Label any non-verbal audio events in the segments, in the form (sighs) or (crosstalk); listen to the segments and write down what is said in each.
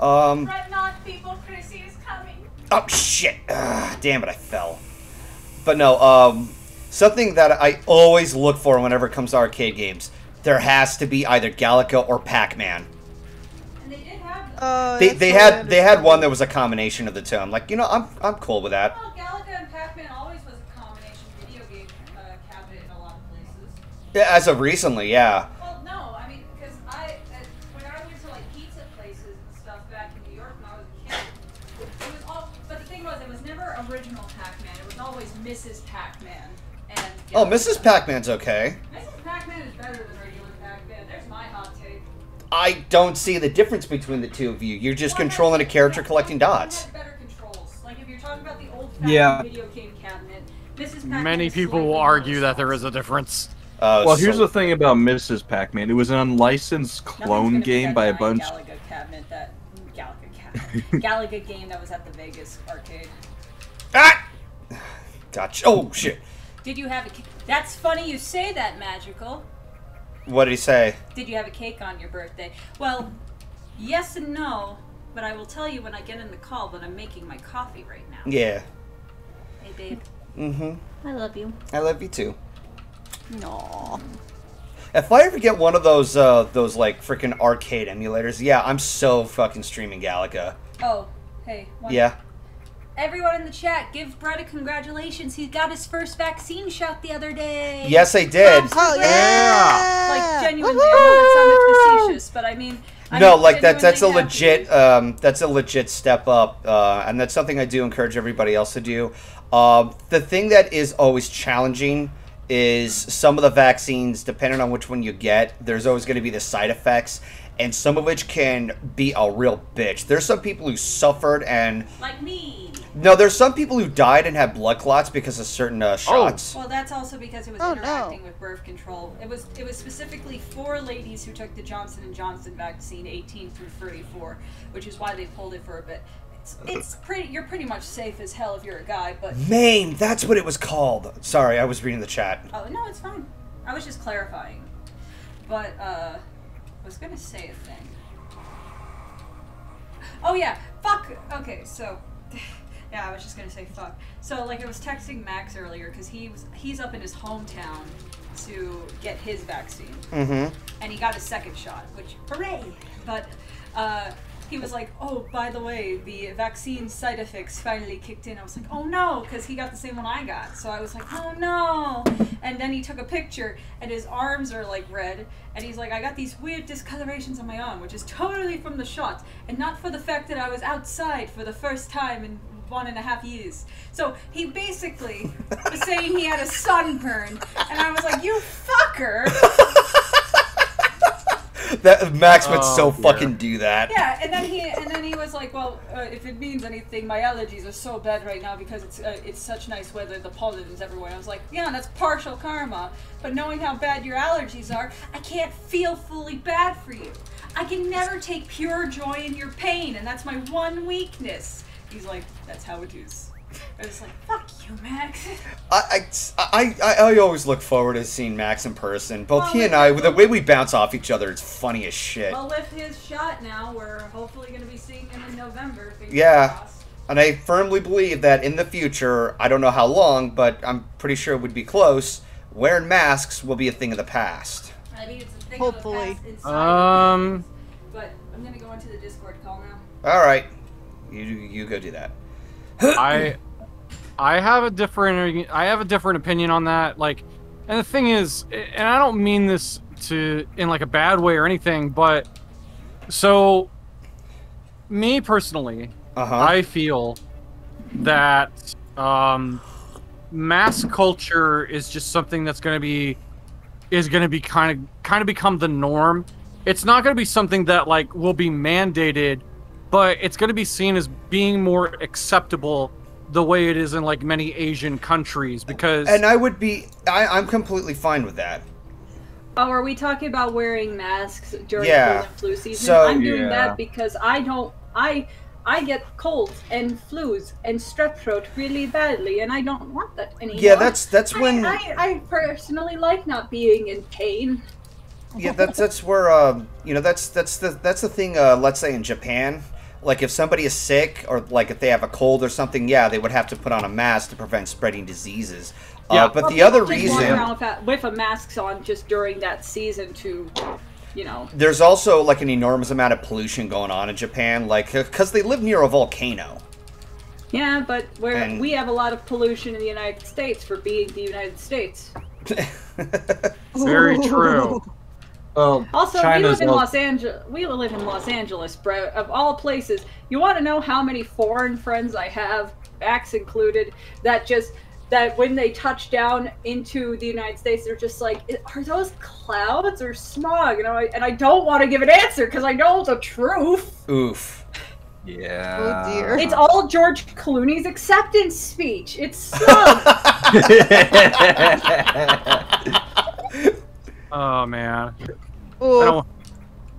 Um. Fret not, people. Chrissy is coming. Oh shit! Ah, damn it, I fell. But no, um, something that I always look for whenever it comes to arcade games, there has to be either Galaga or Pac-Man. And they did have. Uh, They, they had they had one that was a combination of the two. I'm like, you know, I'm I'm cool with that. Well, Galaga and Pac-Man always was a combination video game uh, cabinet in a lot of places. Yeah, As of recently, yeah. Well, no, I mean, because I, uh, when I went to like pizza places and stuff back in New York when I was a kid, it was all. But the thing was, it was never original Pac-Man. It was always Mrs. Pac-Man. And Oh, Mrs. Pac-Man's okay. Mrs. Pac-Man is better than regular Pac-Man. There's my hot take. I don't see the difference between the two of you. You're just Well, controlling a character collecting dots. better controls. Like if you're talking about the old-fashioned Yeah. video game cabinet, Mrs. Pac-Man Many people will argue more that there is a difference. Uh, Well, here's the thing about Mrs. Pac-Man. It was an unlicensed clone game by a bunch. Galaga cabinet that Galaga (laughs) cabinet, Galaga game that was at the Vegas arcade. Ah! Gotcha. Oh shit! Did you have a? ca- That's funny you say that, magical. What did he say? Did you have a cake on your birthday? Well, yes and no, but I will tell you when I get in the call that I'm making my coffee right now. Yeah. Hey, babe. Mm-hmm. I love you. I love you too. Aw. If I ever get one of those, uh, those like freaking arcade emulators, yeah, I'm so fucking streaming Galaga. Oh, hey. One Yeah. Everyone in the chat, give Brett a congratulations. He got his first vaccine shot the other day. Yes, I did. Oh yeah! Like genuinely, I know that sounded facetious, but I mean, I no, like that. That's a genuinely legit. Um, that's a legit step up, uh, and that's something I do encourage everybody else to do. Um, the thing that is always challenging is some of the vaccines, depending on which one you get, there's always going to be the side effects, and some of which can be a real bitch. There's some people who suffered, and Like me. No, there's some people who died and had blood clots because of certain uh, shots. Well, that's also because it was Oh, no. interacting with birth control. It was it was specifically for ladies who took the Johnson and Johnson vaccine, 18 through 34, which is why they pulled it for a bit. It's, it's pretty. You're pretty much safe as hell if you're a guy, but Maine, that's what it was called. Sorry, I was reading the chat. oh no, it's fine. I was just clarifying. But uh, I was gonna say a thing. Oh yeah, fuck. Okay, so yeah, I was just gonna say fuck. So like I was texting Max earlier because he was he's up in his hometown to get his vaccine, Mm-hmm. and he got his second shot, which hooray! But uh, he was like, oh, by the way, the vaccine side effects finally kicked in. I was like, oh no, because he got the same one I got. So I was like, oh no. And then he took a picture, and his arms are like red, and he's like, I got these weird discolorations on my arm, which is totally from the shot, and not for the fact that I was outside for the first time in one and a half years. So he basically was saying he had a sunburn, and I was like, you fucker. (laughs) That Max would Oh, so dear. fucking do that. Yeah, and then he and then he was like, "Well, uh, if it means anything, my allergies are so bad right now because it's uh, it's such nice weather. The pollen is everywhere." I was like, "Yeah, that's partial karma, but knowing how bad your allergies are, I can't feel fully bad for you. I can never take pure joy in your pain, and that's my one weakness." He's like, "That's how it is." I was like, "Fuck you, Max." (laughs) I, I, I, I always look forward to seeing Max in person. Both Well, he and I, the way we bounce off each other, it's funny as shit. well, with his shot now, we're hopefully going to be seeing him in November. Yeah. crossed. And I firmly believe that in the future, I don't know how long, but I'm pretty sure it would be close, wearing masks will be a thing of the past. I mean, it's a thing Hopefully. Of the past inside Um, of things, but I'm gonna go into the Discord call now. All right. You, you go do that. I I have a different I have a different opinion on that. Like, and the thing is, and I don't mean this to in like a bad way or anything, but so me personally, Uh-huh. I feel that um, mass culture is just something that's going to be is going to be kind of kind of become the norm. It's not going to be something that like will be mandated, but it's going to be seen as being more acceptable the way it is in like many Asian countries because and I would be, I, I'm completely fine with that. Oh, are we talking about wearing masks during Yeah. cold and flu season? So- I'm doing Yeah. that because I don't I I get colds and flus and strep throat really badly, and I don't want that anymore. Yeah, that's that's I- when I, I personally like not being in pain. yeah that's that's where um you know that's that's the that's the thing uh let's say in Japan like if somebody is sick or like if they have a cold or something, yeah, they would have to put on a mask to prevent spreading diseases. Yeah. Uh, but Well, the other just reason around with, a, with a masks on just during that season to, you know. there's also like an enormous amount of pollution going on in Japan, like because they live near a volcano. Yeah, but where And- we have a lot of pollution in the United States for being the United States. (laughs) Very true. (laughs) Well, Also, we live in Los Angeles. We live in Los Angeles, bro. Of all places, you want to know how many foreign friends I have, Max included, that just that when they touch down into the United States, they're just like, "Are those clouds or smog?" And I and I don't want to give an answer because I know the truth. Oof. Oh, yeah. Oh, dear. It's all George Clooney's acceptance speech. It's smog. (laughs) (laughs) (laughs) Oh man, I Oh, don't.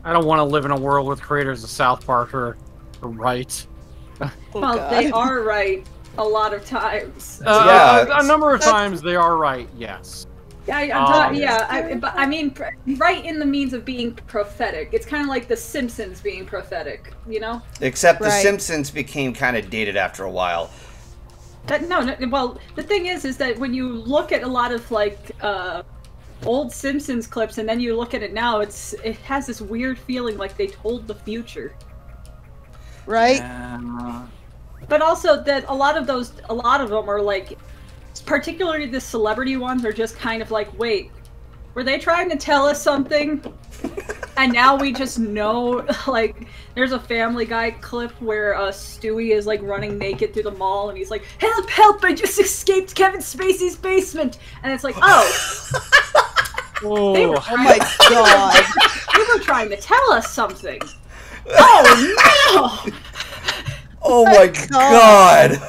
I don't want to live in a world with creators of South Park are, are right. (laughs) oh well, God. they are right a lot of times. Uh, Yeah, a, a number of that's- times they are right. Yes. Yeah, I, I'm talking. yeah. Yeah, I, but I mean, right in the means of being prophetic. It's kind of like The Simpsons being prophetic. You know? Except The Right. Simpsons became kind of dated after a while. That no, no. Well, the thing is, is that when you look at a lot of like uh, old Simpsons clips, and then you look at it now, it's it has this weird feeling like they told the future. right? Yeah. But also that a lot of those, a lot of them are like, particularly the celebrity ones, are just kind of like, wait, were they trying to tell us something? (laughs) and now we just know, (laughs) like, there's a Family Guy clip where uh, Stewie is like running naked through the mall, and he's like, "Help! Help! I just escaped Kevin Spacey's basement!" And it's like, (laughs) oh, they were Oh, Oh my God. (laughs) they were trying to tell us something. Oh no! Oh my God. god!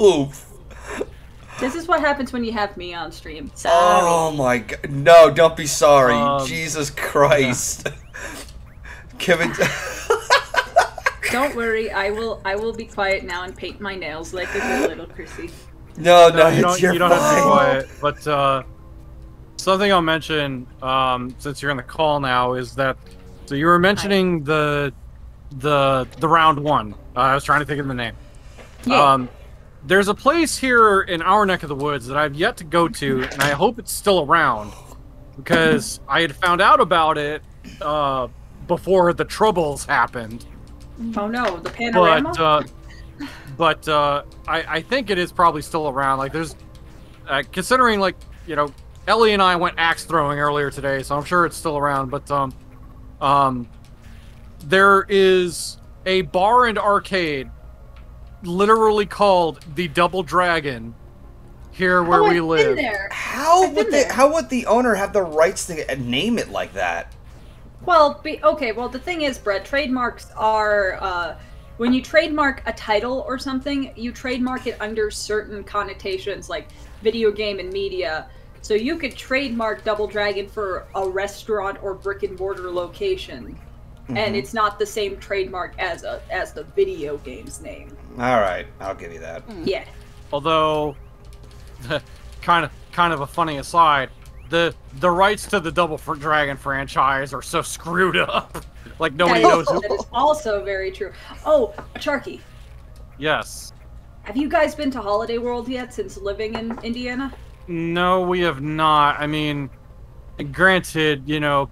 Oof! This is what happens when you have me on stream. Sorry. Oh my god! No, don't be sorry. Um, Jesus Christ! (laughs) Kevin. (laughs) Don't worry, I will. I will be quiet now and paint my nails like a good little Chrissy. no, no, no, you it's don't, your you don't have to be quiet. But uh, something I'll mention, um, since you're in the call now, is that so you were mentioning the the the round one. Uh, I was trying to think of the name. Yeah. Um, there's a place here in our neck of the woods that I've yet to go to, and I hope it's still around because I had found out about it uh, before the troubles happened. oh no, the panorama. But uh, but uh, I, I think it is probably still around. Like there's uh, considering like you know Ellie and I went axe throwing earlier today, so I'm sure it's still around. But um um there is a bar and arcade literally called the Double Dragon here where oh, we I've live. Been there. How I've would been they? there. How would the owner have the rights to name it like that? Well, be, okay. Well, the thing is, Brett, trademarks are uh, when you trademark a title or something, you trademark it under certain connotations, like video game and media. So you could trademark Double Dragon for a restaurant or brick and mortar location, and mm-hmm. it's not the same trademark as a as the video game's name. All right, I'll give you that. Hmm. Yeah. Although, (laughs) kind of kind of a funny aside, the the rights to the Double Fr- Dragon franchise are so screwed up. (laughs) like nobody That knows is, who. that is also very true. Oh, Charky, Yes. have you guys been to Holiday World yet since living in Indiana? No, we have not. I mean, granted, you know,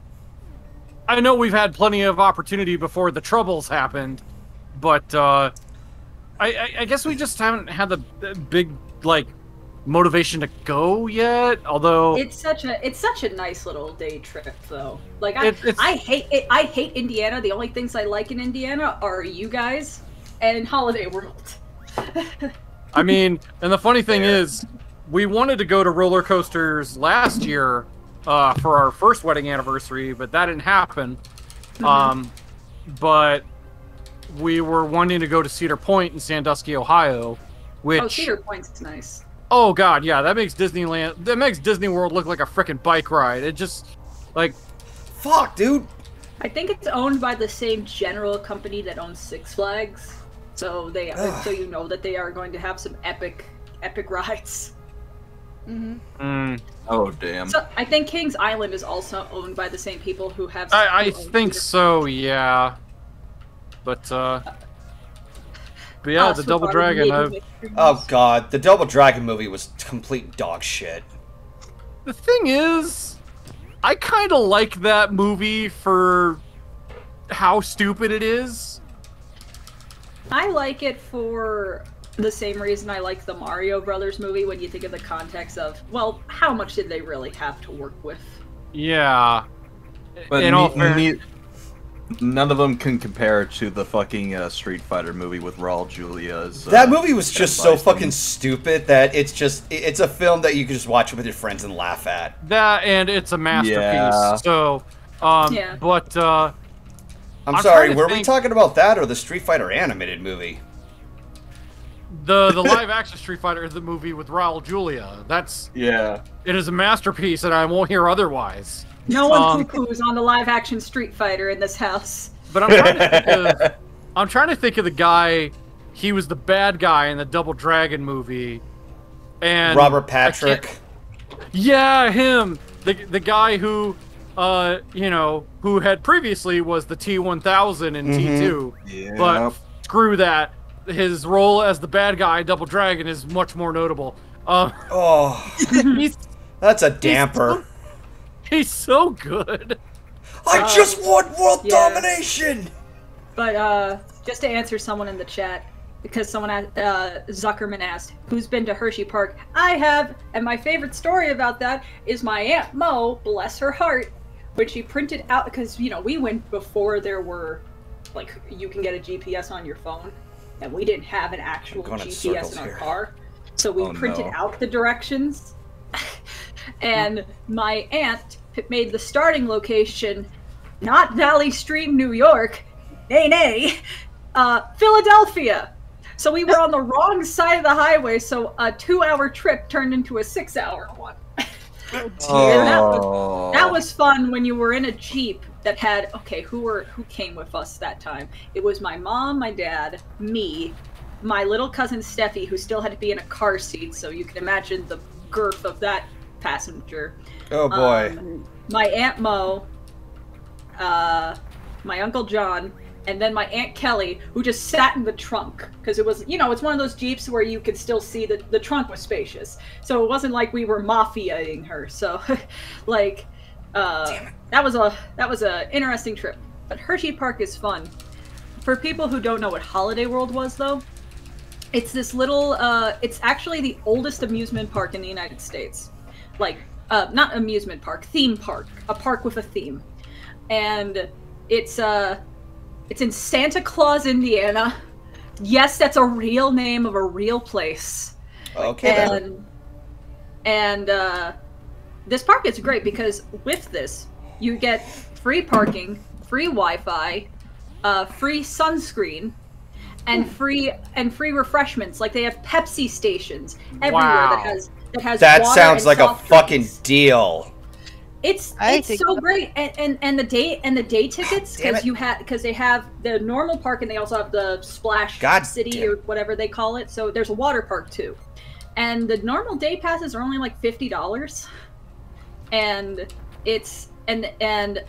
I know we've had plenty of opportunity before the troubles happened, but uh, I, I, I guess we just haven't had the, the big like motivation to go yet. Although It's such a it's such a nice little day trip though. Like I It- I hate it. I hate Indiana. The only things I like in Indiana are you guys and Holiday World. (laughs) I mean, and the funny thing is, we wanted to go to roller coasters last year uh, for our first wedding anniversary, but that didn't happen. Um, but we were wanting to go to Cedar Point in Sandusky, Ohio, which oh, Cedar Point's nice. oh god, yeah, that makes Disneyland, that makes Disney World look like a freaking bike ride. It just like Fuck, dude. I think it's owned by the same general company that owns Six Flags. So they Ugh. so (sighs) you know that they are going to have some epic epic (laughs) rides. Mm, Oh damn. So I think Kings Island is also owned by the same people who have I, I think Cedar so, yeah. But uh, but yeah, Oh, the so Double Dragon. maybe I've. Oh god, the Double Dragon movie was complete dog shit. the thing is, I kind of like that movie for how stupid it is. I like it for the same reason I like the Mario Brothers movie when you think of the context of, well, how much did they really have to work with? Yeah. But In all ne- fair- ne- none of them can compare to the fucking uh, Street Fighter movie with Raul Julia's. Uh, That movie was just so Bison. fucking stupid that it's just it's a film that you can just watch with your friends and laugh at. That and it's a masterpiece. Yeah. So, um, Yeah. but uh, I'm, I'm sorry, trying to were we talking about that or the Street Fighter animated movie? The the (laughs) live action Street Fighter is the movie with Raul Julia. That's Yeah. it is a masterpiece, and I won't hear otherwise. No one Um, poo-poos on the live-action Street Fighter in this house. But I'm trying to think of (laughs) I'm trying to think of the guy. He was the bad guy in the Double Dragon movie, and Robert Patrick. Yeah, him. The the guy who, uh, you know, who had previously was the T1000 in T2, Yeah. but screw that. His role as the bad guy, Double Dragon, is much more notable. Uh, Oh, (laughs) he's that's a damper. he's so good. I just want world yeah. domination. But uh, just to answer someone in the chat, because someone asked, uh, Zuckerman asked, "Who's been to Hershey Park?" I have, and my favorite story about that is my aunt Mo, bless her heart, when she printed out because you know we went before there were, like you can get a GPS on your phone, and we didn't have an actual GPS in our here. car, so we Oh, printed no. out the directions, (laughs) and my aunt made the starting location not Valley Stream, New York, nay nay, uh, Philadelphia. So we were on the wrong side of the highway, so a two-hour trip turned into a six-hour one. (laughs) And that was, Oh. that was fun when you were in a jeep that had okay, who were who came with us that time? It was my mom, my dad, me, my little cousin Steffi, who still had to be in a car seat, so you can imagine the girth of that passenger. Oh boy. Um, my aunt Mo, uh, my uncle John, and then my aunt Kelly, who just sat in the trunk because it was, you know, it's one of those jeeps where you could still see that the trunk was spacious, so it wasn't like we were mafiaing her. So, (laughs) like, uh, that was a that was a interesting trip. But Hershey Park is fun. For people who don't know what Holiday World was, though, it's this little. Uh, it's actually the oldest amusement park in the United States. Like, uh, not amusement park, theme park, a park with a theme, and it's uh, it's in Santa Claus, Indiana. Yes, that's a real name of a real place Okay. and and uh, this park is great because with this you get free parking, free Wi-Fi, uh, free sunscreen, and free and free refreshments. Like they have Pepsi stations everywhere Wow. that has that has. That water sounds and like a soft fucking drinks. deal. It's I it's think- so great, and, and and the day and the day tickets because you have because they have the normal park and they also have the Splash God City or whatever they call it. So there's a water park too, and the normal day passes are only like fifty dollars, and it's and and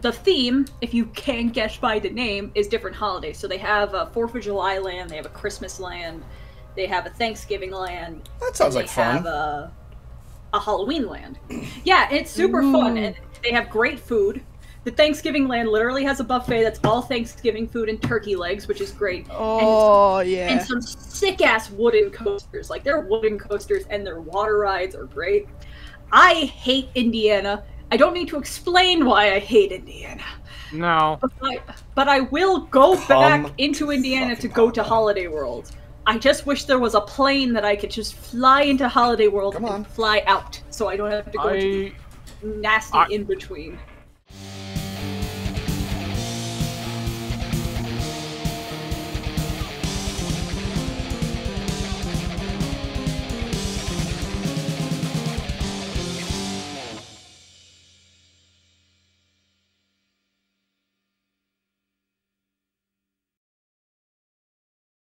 the theme, if you can guess by the name, is different holidays. So they have a Fourth of July land, they have a Christmas land, they have a Thanksgiving land, That sounds they like fun. They have a, a Halloween land. Yeah, it's super fun, and they have great food. The Thanksgiving land literally has a buffet that's all Thanksgiving food and turkey legs, which is great. Oh And yeah. And some sick ass wooden coasters. Like their wooden coasters and their water rides are great. I hate Indiana. I don't need to explain why I hate Indiana. No. But I, but I will go Come back into Indiana to go to Holiday World. I just wish there was a plane that I could just fly into Holiday World Come on. and fly out, so I don't have to go to I the nasty I- in between.